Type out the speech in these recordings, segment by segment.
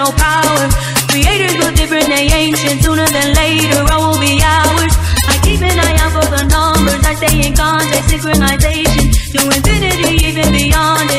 no power. Creators were different, they ancient. Sooner than later, I will be ours. I keep an eye out for the numbers. I stay in contact, synchronization to infinity, even beyond.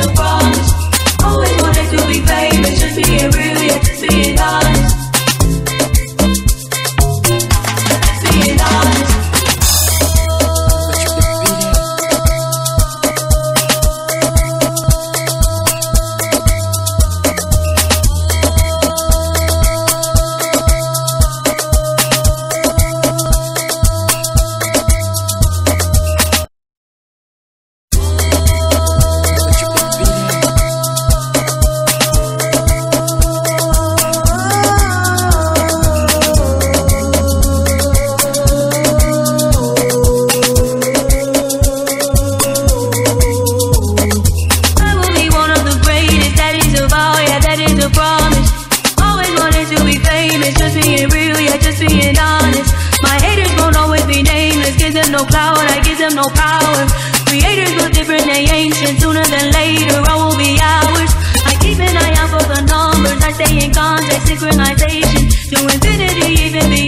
the ball. no power. Creators were different, they ancient. Sooner than later, I will be ours. I keep an eye out for the numbers. I stay in contact, synchronization to infinity, even beyond.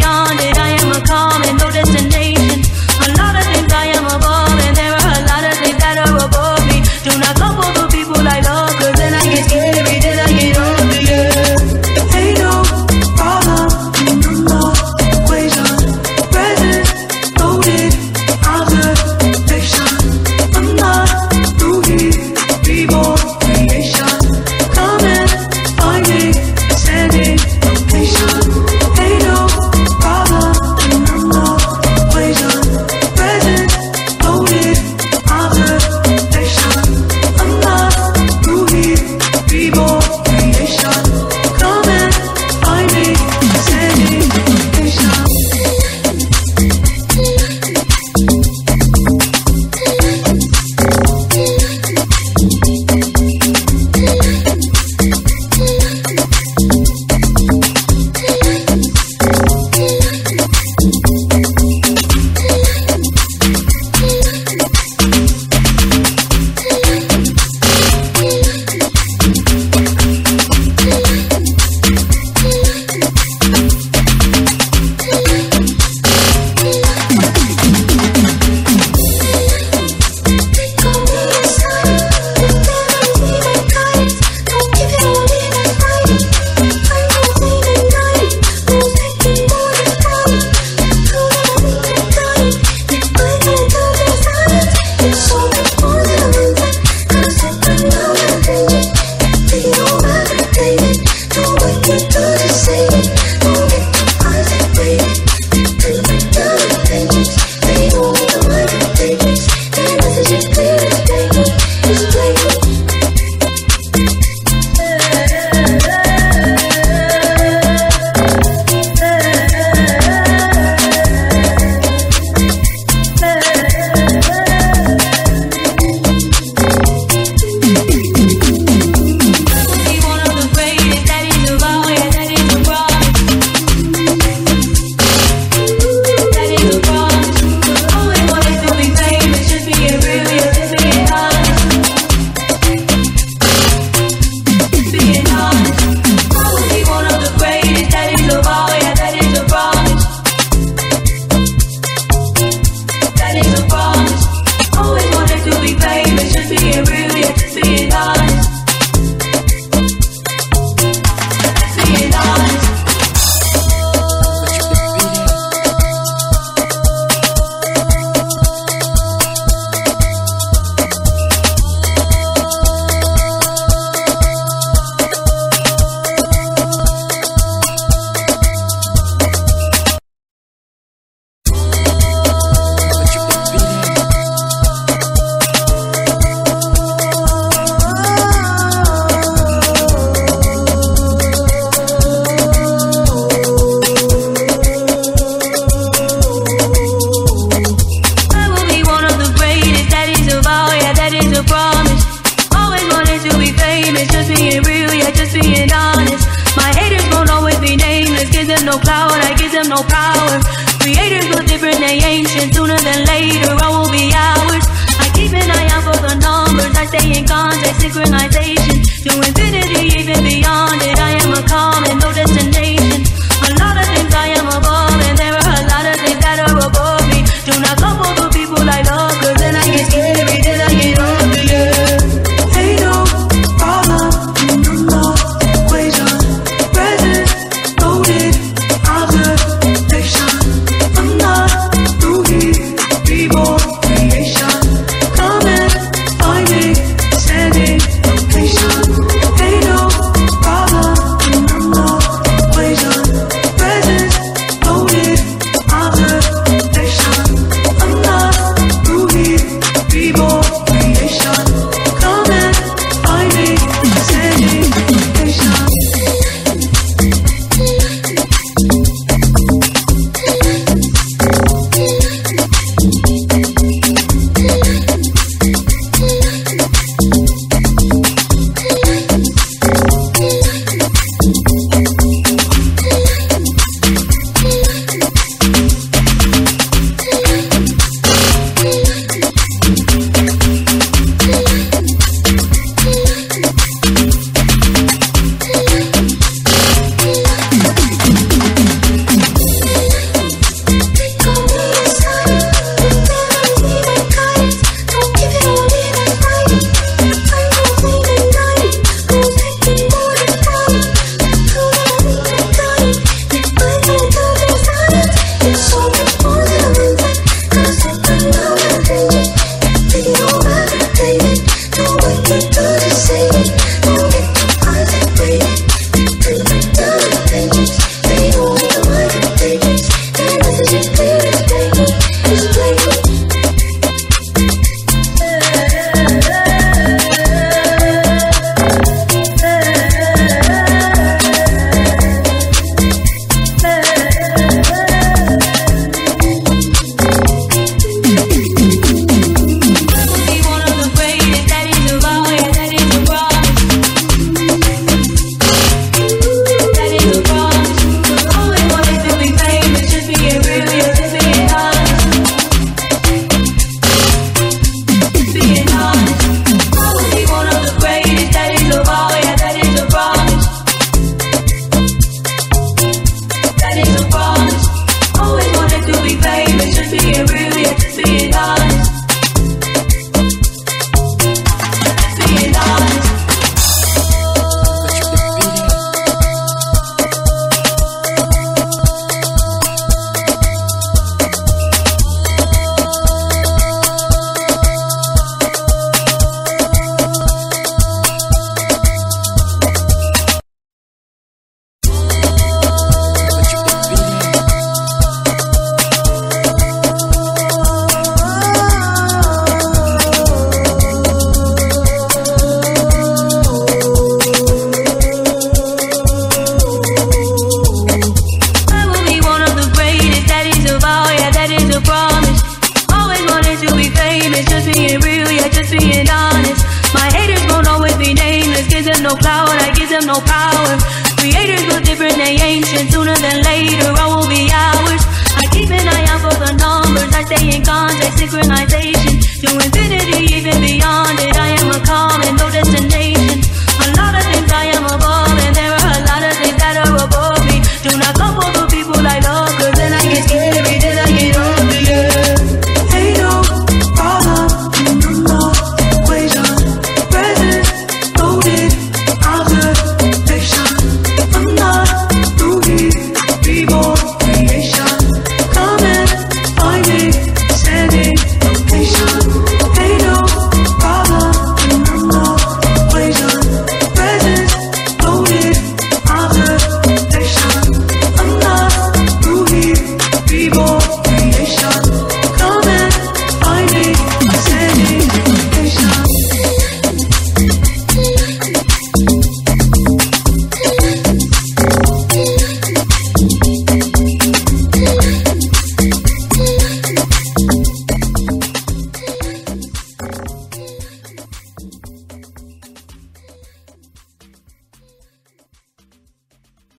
baby. Synchronization to infinity, even beyond it.